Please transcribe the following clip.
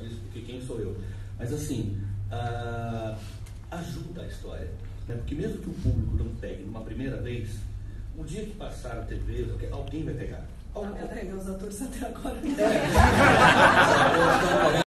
disso, porque quem sou eu? Mas assim, uh, ajuda a história. Né? Porque mesmo que o público não pegue numa primeira vez, o dia que passar a TV, alguém vai pegar. Alguém vai pegar os atores até agora.